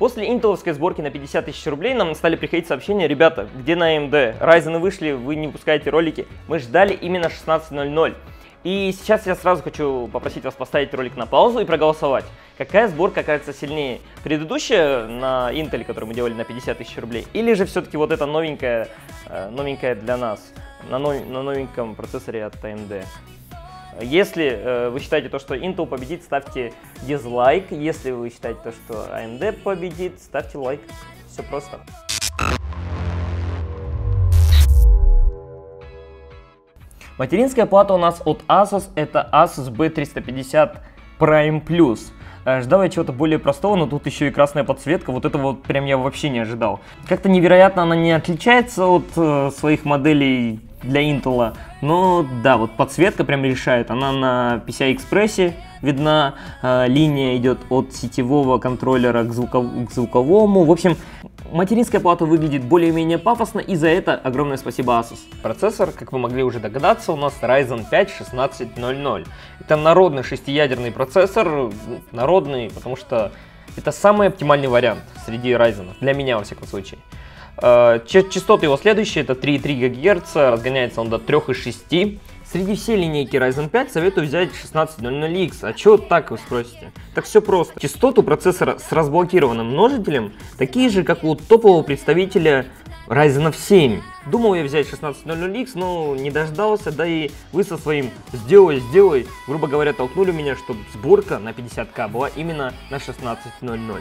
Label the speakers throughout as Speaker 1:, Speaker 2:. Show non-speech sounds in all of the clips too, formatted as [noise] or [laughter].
Speaker 1: После интеловской сборки на 50 тысяч рублей нам стали приходить сообщения, ребята, где на AMD? Ryzen вышли, вы не выпускаете ролики. Мы ждали именно 16.00. И сейчас я сразу хочу попросить вас поставить ролик на паузу и проголосовать. Какая сборка кажется сильнее? Предыдущая на Intel, которую мы делали на 50 тысяч рублей, или же все-таки вот эта новенькая, э, новенькая для нас, на, на новеньком процессоре от AMD? Если э, вы считаете то, что Intel победит, ставьте дизлайк. Если вы считаете то, что AMD победит, ставьте лайк. Все просто. Материнская плата у нас от Asus, это Asus B350 Prime Plus. Э, ждал я чего-то более простого, но тут еще и красная подсветка, вот этого вот прям я вообще не ожидал. Как-то невероятно она не отличается от э, своих моделей для Intel, но да, вот подсветка прям решает, она на PCI-экспрессе видна, э, линия идет от сетевого контроллера к, звуков, к звуковому, в общем, Материнская плата выглядит более-менее пафосно, и за это огромное спасибо Asus. Процессор, как вы могли уже догадаться, у нас Ryzen 5 1600. Это народный шестиядерный процессор, народный, потому что это самый оптимальный вариант среди Ryzen, для меня во всяком случае. Э, частоты его следующие, это 3,3 ГГц, разгоняется он до 3,6 Среди всей линейки Ryzen 5 советую взять 1600X. А чё так, вы спросите? Так все просто. Частоту процессора с разблокированным множителем такие же, как у топового представителя Ryzen 7. Думал я взять 1600X, но не дождался, да и вы со своим «сделай, сделай», грубо говоря, толкнули меня, чтобы сборка на 50к была именно на 1600.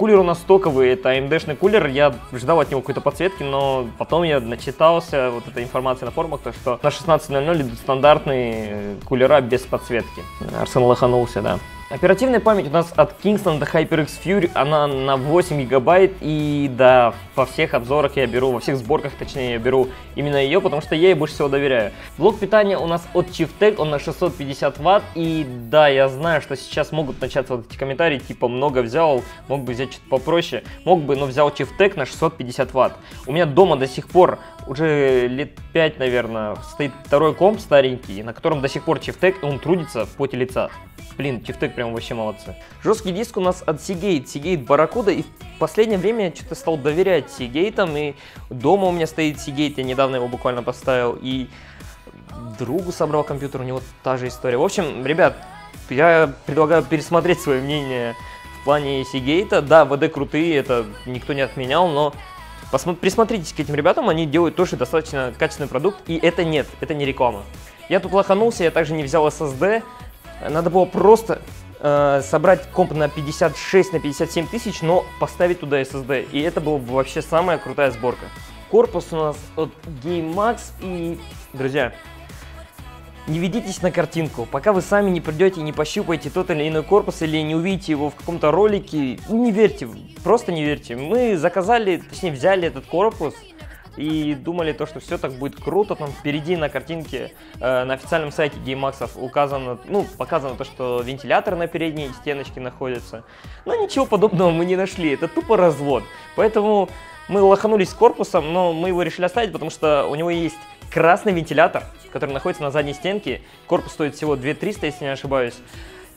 Speaker 1: Кулер у нас стоковый, это AMD-шный кулер, я ждал от него какой-то подсветки, но потом я начитался вот этой информации на форумах, то что на 16.00 идут стандартные кулера без подсветки. Арсен лоханулся, да. Оперативная память у нас от Kingston до HyperX Fury, она на 8 гигабайт, и да, во всех обзорах я беру, во всех сборках, точнее, я беру именно ее, потому что я ей больше всего доверяю. Блок питания у нас от Chieftec, он на 650 ватт, и да, я знаю, что сейчас могут начаться вот эти комментарии, типа, много взял, мог бы взять что-то попроще, мог бы, но взял Chieftec на 650 ватт. У меня дома до сих пор уже лет 5, наверное, стоит второй комп старенький, на котором до сих пор и он трудится в поте лица. Блин, Чифтек прям вообще молодцы. Жесткий диск у нас от Seagate, Seagate Barracuda, и в последнее время я что-то стал доверять Seagate, и дома у меня стоит Seagate, я недавно его буквально поставил, и другу собрал компьютер, у него та же история. В общем, ребят, я предлагаю пересмотреть свое мнение в плане Seagate. Да, ВД крутые, это никто не отменял, но присмотритесь к этим ребятам, они делают тоже достаточно качественный продукт, и это нет, это не реклама. Я тут лоханулся, я также не взял SSD, надо было просто э, собрать комп на 56, на 57 тысяч, но поставить туда SSD. И это была бы вообще самая крутая сборка. Корпус у нас от GameMax и, друзья, не ведитесь на картинку. Пока вы сами не придете и не пощупаете тот или иной корпус или не увидите его в каком-то ролике, не верьте, просто не верьте. Мы заказали, точнее взяли этот корпус, и думали то, что все так будет круто, там впереди на картинке э, на официальном сайте GameMax указано, ну, показано то, что вентилятор на передней стеночке находится, но ничего подобного мы не нашли, это тупо развод, поэтому мы лоханулись с корпусом, но мы его решили оставить, потому что у него есть красный вентилятор, который находится на задней стенке, корпус стоит всего 2300, если не ошибаюсь,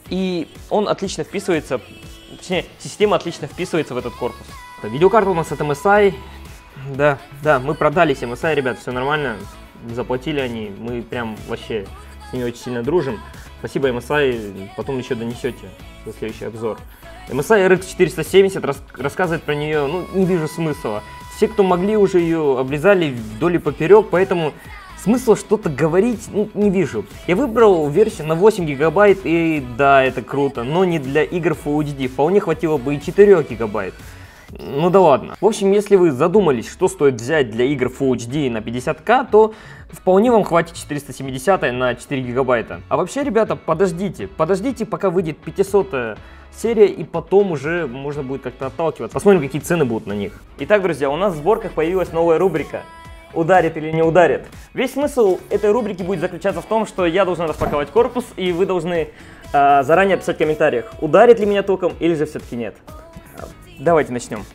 Speaker 1: и он отлично вписывается, точнее, система отлично вписывается в этот корпус. Видеокарта у нас от MSI, да, да, мы продались MSI, ребят, все нормально. Заплатили они, мы прям вообще с ними очень сильно дружим. Спасибо MSI, потом еще донесете за следующий обзор. MSI RX 470 рас, рассказывает про нее, ну, не вижу смысла. Все, кто могли, уже ее облизали вдоль и поперек, поэтому смысла что-то говорить ну, не вижу. Я выбрал версию на 8 гигабайт, и да, это круто, но не для игр Full HD. Вполне хватило бы и 4 гигабайт. Ну да ладно. В общем, если вы задумались, что стоит взять для игр Full HD на 50к, то вполне вам хватит 470 на 4 гигабайта. А вообще, ребята, подождите, подождите, пока выйдет 500 серия, и потом уже можно будет как-то отталкиваться. Посмотрим, какие цены будут на них. Итак, друзья, у нас в сборках появилась новая рубрика ударит или не ударит. Весь смысл этой рубрики будет заключаться в том, что я должен распаковать корпус, и вы должны э, заранее писать в комментариях, ударит ли меня током или же все-таки нет. Давайте начнем.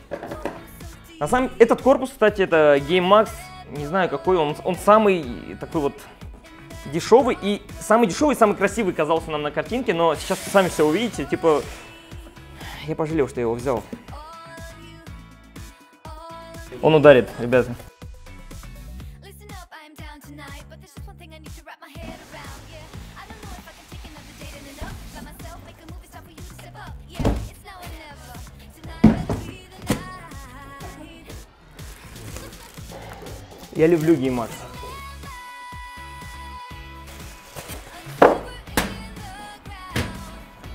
Speaker 1: На самом этот корпус, кстати, это GameMax, не знаю какой, он, он самый такой вот дешевый и самый дешевый, самый красивый казался нам на картинке, но сейчас сами все увидите, типа я пожалел, что я его взял. Он ударит, ребята. Я люблю геймакс.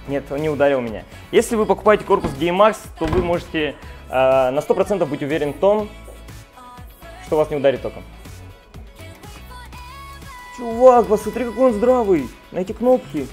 Speaker 1: Нет, он не ударил меня. Если вы покупаете корпус GameMax, то вы можете э, на 100% быть уверен в том, что вас не ударит током. Чувак, посмотри, какой он здравый. На эти кнопки.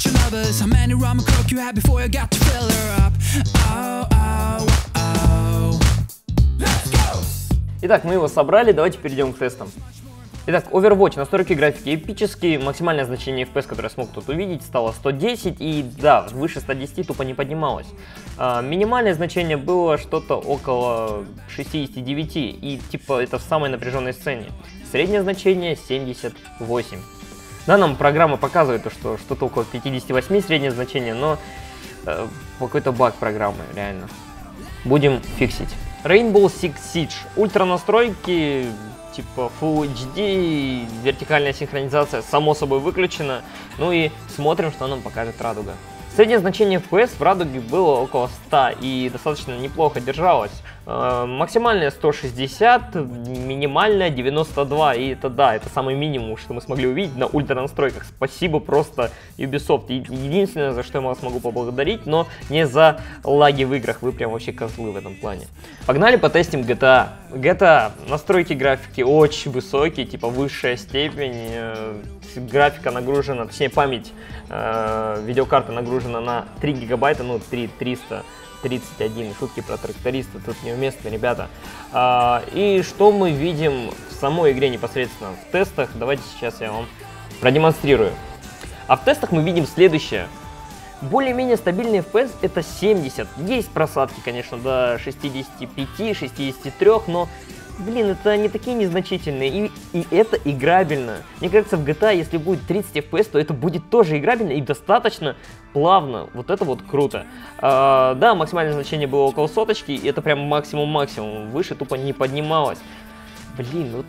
Speaker 2: About your lovers. How many rum and coke you had before you got to fill her up? Oh, oh, oh. Let's go!
Speaker 1: Итак, мы его собрали, давайте перейдем к тестам. Итак, Overwatch, настройки графики эпические, максимальное значение FPS, которое я смог тут увидеть, стало 110, и да, выше 110 тупо не поднималось. А, минимальное значение было что-то около 69, и типа это в самой напряженной сцене. Среднее значение 78. Да, нам программа показывает, то, что что-то около 58 среднее значение, но э, какой-то баг программы, реально. Будем фиксить. Rainbow Six Siege. Ультра настройки, типа Full HD, вертикальная синхронизация само собой выключена. Ну и смотрим, что нам покажет радуга. Среднее значение FPS в радуге было около 100 и достаточно неплохо держалось. Э, Максимальное 160, минимальное 92. И это да, это самый минимум, что мы смогли увидеть на ультра настройках. Спасибо просто Ubisoft. Единственное, за что я вас могу поблагодарить, но не за лаги в играх. Вы прям вообще козлы в этом плане. Погнали потестим GTA. GTA, настройки графики очень высокие, типа высшая степень. э, Графика нагружена, точнее память э, видеокарты нагружена на 3 гигабайта, ну 3 300 31. Шутки про тракториста тут неуместны, ребята. А, и что мы видим в самой игре непосредственно в тестах? Давайте сейчас я вам продемонстрирую. А в тестах мы видим следующее. Более-менее стабильный FPS это 70. Есть просадки, конечно, до 65-63, но, блин, это не такие незначительные. И, и это играбельно. Мне кажется, в GTA, если будет 30 FPS, то это будет тоже играбельно и достаточно плавно. Вот это вот круто. А, да, максимальное значение было около соточки, и это прям максимум-максимум. Выше тупо не поднималось. Блин, вот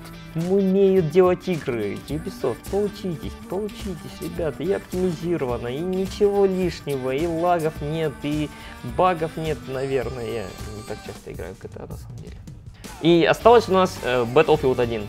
Speaker 1: умеют делать игры. Ubisoft, поучитесь, поучитесь, ребята. И оптимизировано, и ничего лишнего, и лагов нет, и багов нет, наверное. Я не так часто играю в GTA на самом деле. И осталось у нас э, Battlefield 1.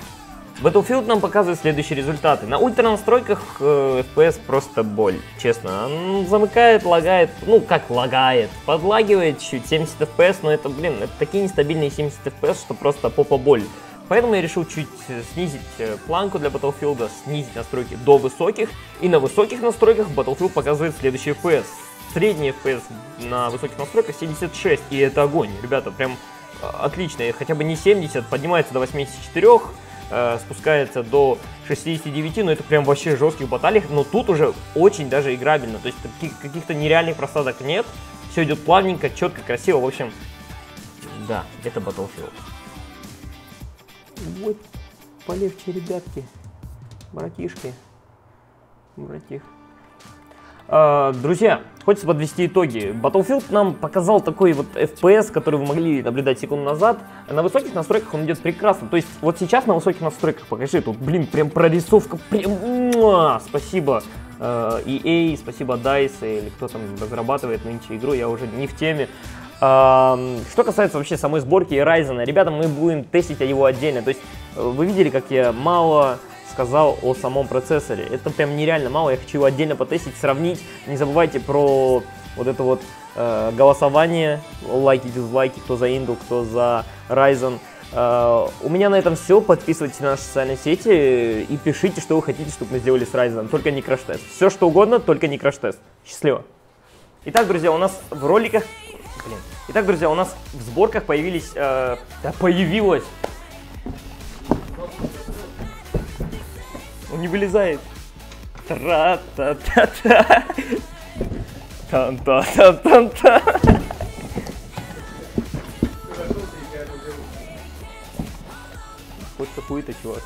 Speaker 1: Battlefield нам показывает следующие результаты. На ультра настройках э, FPS просто боль, честно. Он замыкает, лагает, ну как лагает, подлагивает чуть 70 FPS, но это, блин, это такие нестабильные 70 FPS, что просто попа боль. Поэтому я решил чуть э, снизить э, планку для Battlefield, снизить настройки до высоких. И на высоких настройках Battlefield показывает следующий FPS. Средний FPS на высоких настройках 76, и это огонь. Ребята, прям отлично. И Хотя бы не 70, поднимается до 84, э, спускается до 69, но это прям вообще жестких баталий. Но тут уже очень даже играбельно. То есть каких-то нереальных просадок нет. Все идет плавненько, четко, красиво. В общем, да, это Battlefield. Вот, полегче, ребятки, братишки, братих. А, друзья, хочется подвести итоги. Battlefield нам показал такой вот FPS, который вы могли наблюдать секунду назад. На высоких настройках он идет прекрасно. То есть вот сейчас на высоких настройках, покажи, тут, блин, прям прорисовка, прям, муа! спасибо э, EA, спасибо DICE или кто там разрабатывает нынче игру, я уже не в теме. Что касается вообще самой сборки и Ryzen, ребята, мы будем тестить его отдельно. То есть э, вы видели, как я мало сказал о самом процессоре. Это прям нереально мало, я хочу его отдельно потестить, сравнить. Не забывайте про вот это вот э, голосование, лайки, дизлайки, кто за Intel, кто за Ryzen. Э, у меня на этом все. Подписывайтесь на наши социальные сети и пишите, что вы хотите, чтобы мы сделали с Ryzen. Только не краш-тест. Все что угодно, только не краш-тест. Счастливо. Итак, друзья, у нас в роликах... Блин. Итак, друзья, у нас в сборках появились... э, да, появилось... Он не вылезает. Тра-та-та-та. Тан-та-та-тан-та. Хоть какой-то чувак.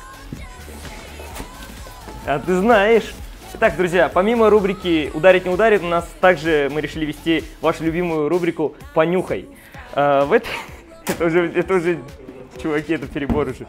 Speaker 1: А ты знаешь. Итак, друзья, помимо рубрики «Ударить не ударит», у нас также мы решили вести вашу любимую рубрику «Понюхай». А, в этой... [laughs] Это уже, это уже, чуваки, это перебор уже.